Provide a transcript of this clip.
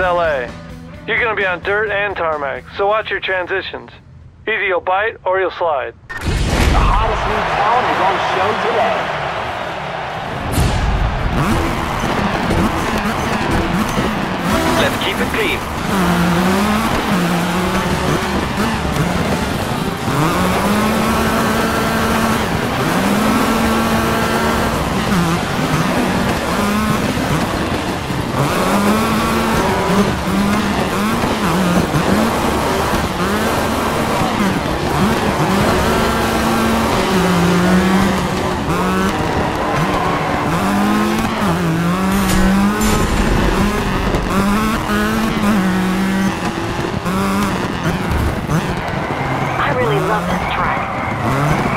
LA. You're gonna be on dirt and tarmac, so watch your transitions. Either you'll bite or you'll slide. The hottest new talent is on show today. Let's keep it clean. Love this track.